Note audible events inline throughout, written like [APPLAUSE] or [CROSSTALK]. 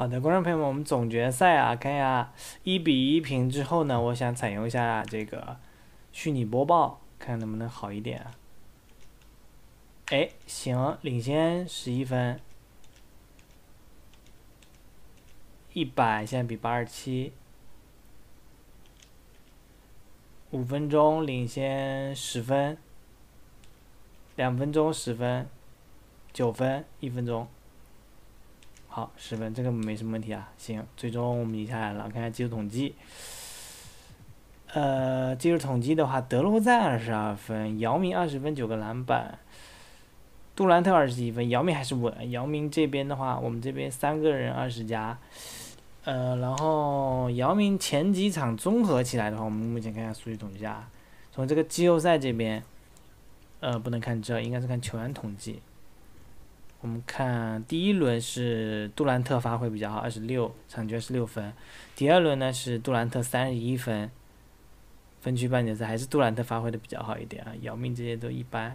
好的，观众朋友们，我们总决赛啊，看一下一比一平之后呢，我想采用一下这个虚拟播报，看能不能好一点。哎，行，领先十一分，一百现在比八十七，五分钟领先十分，两分钟十分，九分一分钟。好，十分，这个没什么问题啊。行，最终我们赢下来了。看看技术统计，呃，技术统计的话，德罗赞二十二分，姚明二十分，九个篮板，杜兰特二十一分，姚明还是稳。姚明这边的话，我们这边三个人二十加，呃，然后姚明前几场综合起来的话，我们目前看下数据统计啊，从这个季后赛这边，呃，不能看这，应该是看球员统计。我们看第一轮是杜兰特发挥比较好，二十六场均十六分。第二轮呢是杜兰特三十一分，分区半决赛还是杜兰特发挥的比较好一点啊。姚明这些都一般，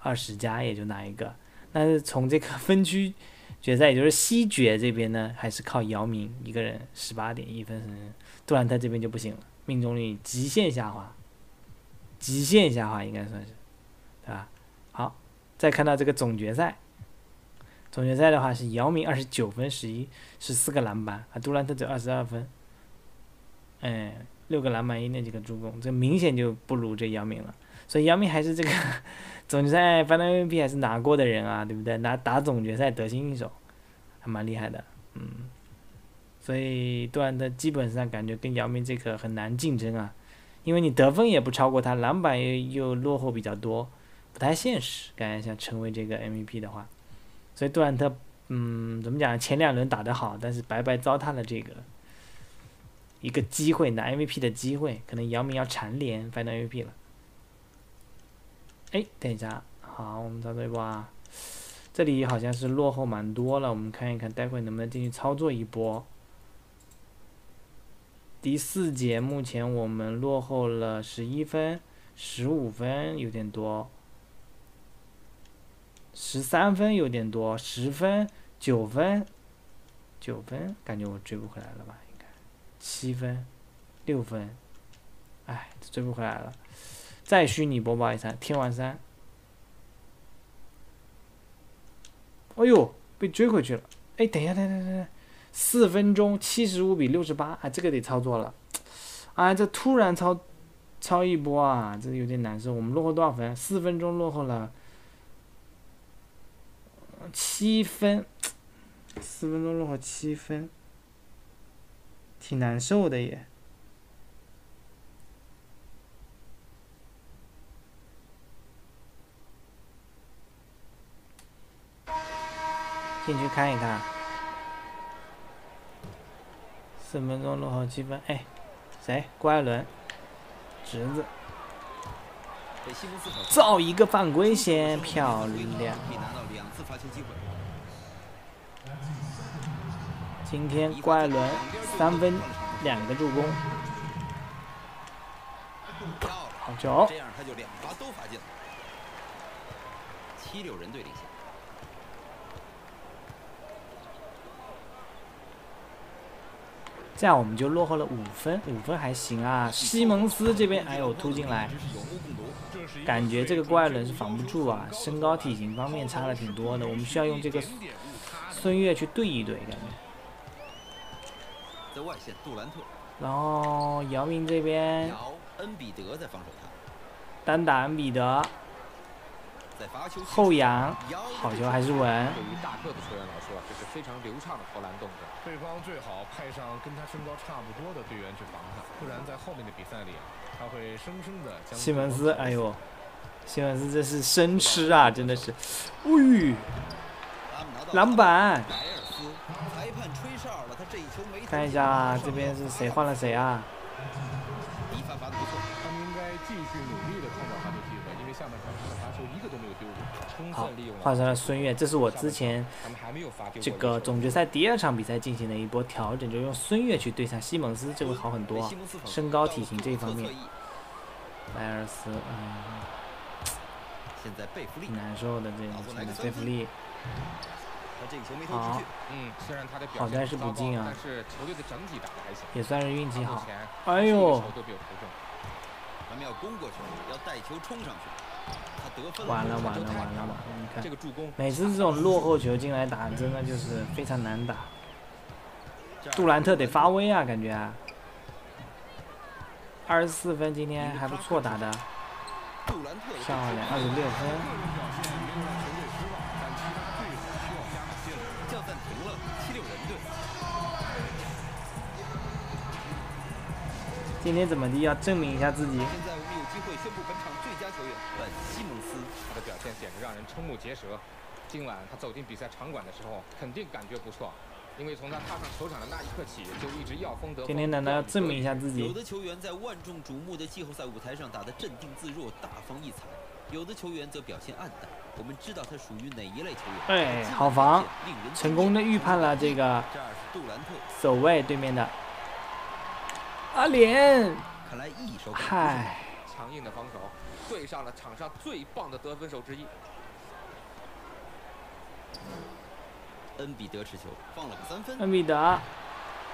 二十加也就拿一个。但是从这个分区决赛，也就是西决这边呢，还是靠姚明一个人十八点一分，杜兰特这边就不行了，命中率极限下滑，极限下滑应该算是，对吧？好，再看到这个总决赛。总决赛的话是姚明二十九分十一十四个篮板，啊杜兰特只有二十二分，哎六个篮板一那几个助攻，这明显就不如这姚明了。所以姚明还是这个 [LAUGHS] 总决赛 Final MVP 还是拿过的人啊，对不对？拿打总决赛得心应手，还蛮厉害的，嗯。所以杜兰特基本上感觉跟姚明这个很难竞争啊，因为你得分也不超过他，篮板又又落后比较多，不太现实。感觉想成为这个 MVP 的话。所以杜兰特，嗯，怎么讲？前两轮打得好，但是白白糟蹋了这个一个机会拿 MVP 的机会，可能姚明要蝉联 Final MVP 了。哎，等一下，好，我们操作一波啊！这里好像是落后蛮多了，我们看一看，待会能不能进去操作一波。第四节目前我们落后了十一分、十五分，有点多。十三分有点多，十分、九分、九分，感觉我追不回来了吧？应该七分、六分，哎，追不回来了。再虚拟播报一下，天王山。哎呦，被追回去了！哎，等一下，等等等等，四分钟七十五比六十八，啊，这个得操作了。啊，这突然超超一波啊，这有点难受。我们落后多少分？四分钟落后了。七分，四分钟落后七分，挺难受的也。进去看一看，四分钟落后七分，哎，谁？郭艾伦，侄子，造一个犯规先，漂亮。今天怪伦三分两个助攻，好球！七六人队领先。这样我们就落后了五分，五分还行啊。西蒙斯这边哎呦突进来，感觉这个怪伦是防不住啊，身高体型方面差了挺多的，我们需要用这个孙悦去对一对，感觉。在外线杜兰特，然后姚明这边，恩比德在防守他，单打恩比德，后仰，好球还是稳。对于大个子球员来说，这是非常流畅的投篮动作。对方最好派上跟他身高差不多的队员去防他，不然在后面的比赛里，他会生生的将。西蒙斯，哎呦，西蒙斯这是生吃啊，真的是，吁，篮板。看一下这边是谁换了谁啊？好，换成了孙悦，这是我之前这个总决赛第二场比赛进行的一波调整，就用孙悦去对上西蒙斯，这会好很多，身高体型这一方面。莱尔斯，难受的这种，贝弗利。他这个球没投出去。嗯，虽然他的表好在是现不进啊但是球队的整体打得还行。也算是运气好。哎呦一个球都没有投中。他们要攻过去，要带球冲上去。完了了，完了完了完了！你看这，个助攻，每次这种落后球进来打，真的就是非常难打。杜兰特得发威啊，感觉啊。二十四分，今天还不错打的，漂亮，二十六分。今天怎么地要证明一下自己？现在我们有机会宣布本场球员本西蒙斯。他的表现简直让人瞠目结舌。今晚他走进比赛场馆的时候，肯定感觉不错，因为从他踏上球场的那一刻起，就一直要风得风。今天难道要证明一下自己？有的球员在万众瞩目的季后赛舞台上打得镇定自若、大放异彩，有的球员则表现黯淡。我们知道他属于哪一类球员。哎，好防，成功的预判了这个这儿是杜兰特，守卫对面的阿联。看来一手好嗨，强硬的防守，对上了场上最棒的得分手之一。恩比德持球放了个三分。恩比德，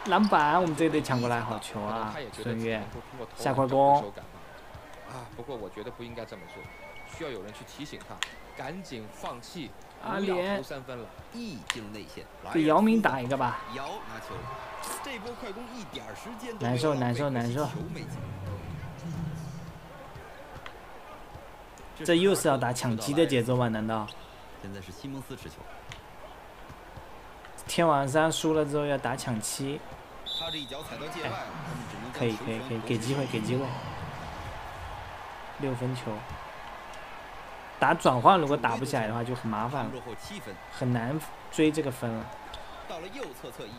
篮板，我们这队抢过来，好球啊孙悦下篮找回块攻啊，不过我觉得不应该这么做，需要有人去提醒他，赶紧放弃，阿联投三分了。一进入内线，给姚明打一个吧。姚拿球，这波快攻一点时间都难受难受难受球没进这又是要打抢七的节奏吗？难道现在是西蒙斯持球，天王山输了之后要打抢七？他这一脚踩到界外，可以可以可以，给机会给机会。六分球，打转换如果打不起来的话就很麻烦了，很难追这个分了。到了右侧侧翼，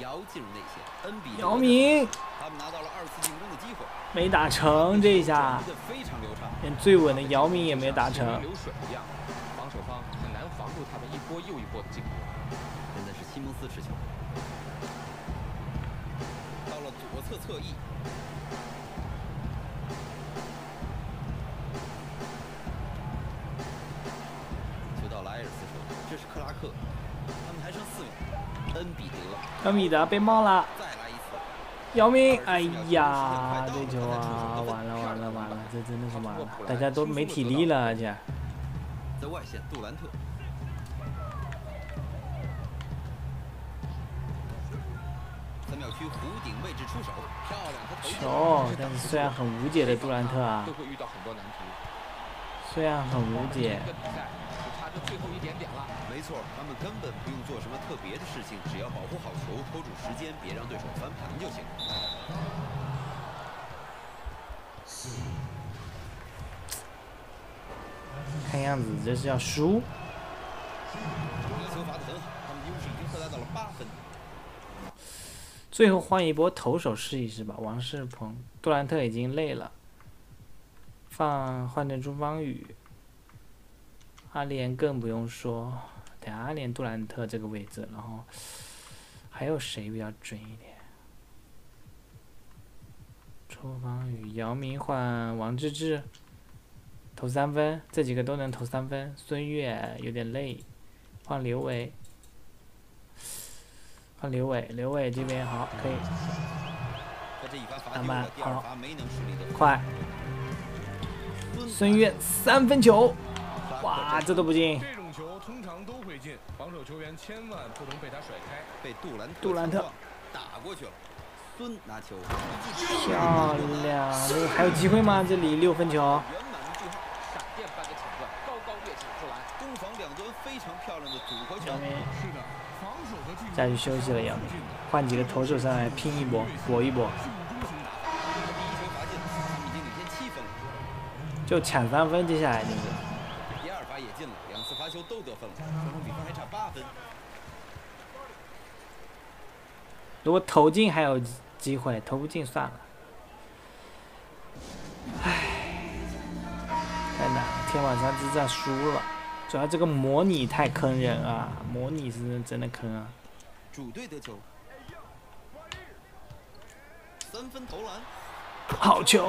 姚进入内线，恩比德姚明他们拿到了二次进攻的机会，没打成这一下非常流畅。连最稳的姚明也没打成。流水一样，防守方很难防住他们一波又一波的进攻。现在是西蒙斯持球，到了左侧侧翼，球到了埃尔斯手里，这是克拉克，他们还剩四秒，恩比德。恩比德被冒了，再来一次，姚明，哎呀，这球啊，完了完了完了，这真的是完了，大家都没体力了，而且。在外线杜兰特，三秒区弧顶位置出手，漂亮，他投进了球，但是虽然很无解的杜兰特啊。虽然很无解。这，个最后一点点了。没错，他们根本不用做什么特别的事情，只要保护好球，拖住时间，别让对手翻盘就行。看样子这是要输。一球罚得很好，他们优势已经扩大到了八分。最后换一波投手试一试吧，王仕鹏、杜兰特已经累了，放换成朱芳雨，阿联更不用说，等下阿联、杜兰特这个位置，然后还有谁比较准一点？朱芳雨、姚明换王治郅，投三分，这几个都能投三分。孙悦有点累，换刘伟。换刘伟，刘伟这边好，可以他这一罚罚打慢丢了，第二好。快。孙悦三分球，哇，这都不进。这种球通常都会进，防守球员千万不能被他甩开。被杜兰特杜兰特打过去了，孙拿球，漂亮，这个还有机会吗？这里六分球，圆满的句号，闪电般的抢断，高高跃起出篮。攻防两端非常漂亮的组合球姚。明是的，防守和进攻下去休息了，姚明换几个投手上来拼一波，搏一波，进攻型打法。第一球罚进，他们已经领先七分了。就抢三分，接下来就是。第二罚也进了，两次罚球都得分了，双方比分还差八分。如果投进还有机会，投不进算了。唉，太难了，天晚上之战输了，主要这个模拟太坑人啊，模拟是真的坑啊。主队得球，三分投篮，好球！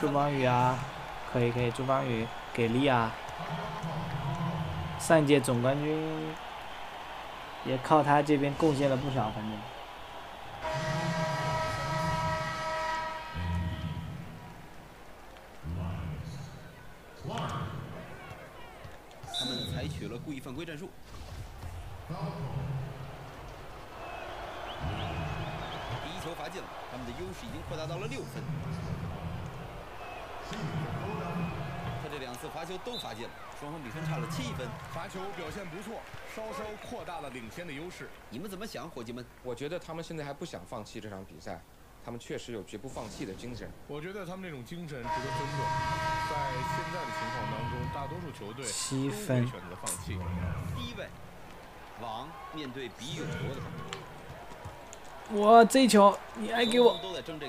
朱芳雨啊，可以可以，朱芳雨给力啊！上届总冠军也靠他这边贡献了不少，反正。他们采取了故意犯规战术。第一球罚进了，他们的优势已经扩大到了六分。次罚球都罚进了，双方比分差了七分。罚球表现不错，稍稍扩大了领先的优势。你们怎么想，伙计们？我觉得他们现在还不想放弃这场比赛，他们确实有绝不放弃的精神。我觉得他们这种精神值得尊重。在现在的情况当中，大多数球队七分选择放弃。第一位，王面对比永博的，我这球你还给我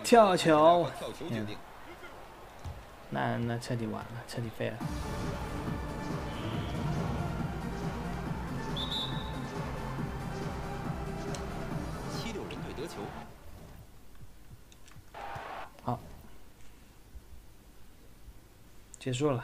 跳球靠跳球决定。那那彻底完了，彻底废了。七六人队得球。好结束了。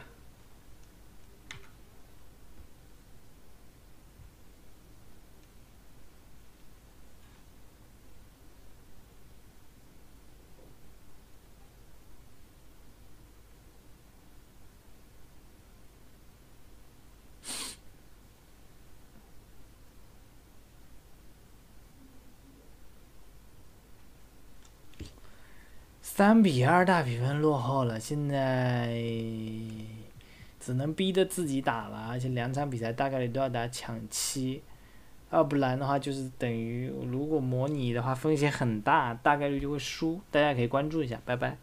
三比二大比分落后了，现在只能逼着自己打了，而且两场比赛大概率都要打抢七，要不然的话就是等于如果模拟的话风险很大，大概率就会输，大家可以关注一下，拜拜。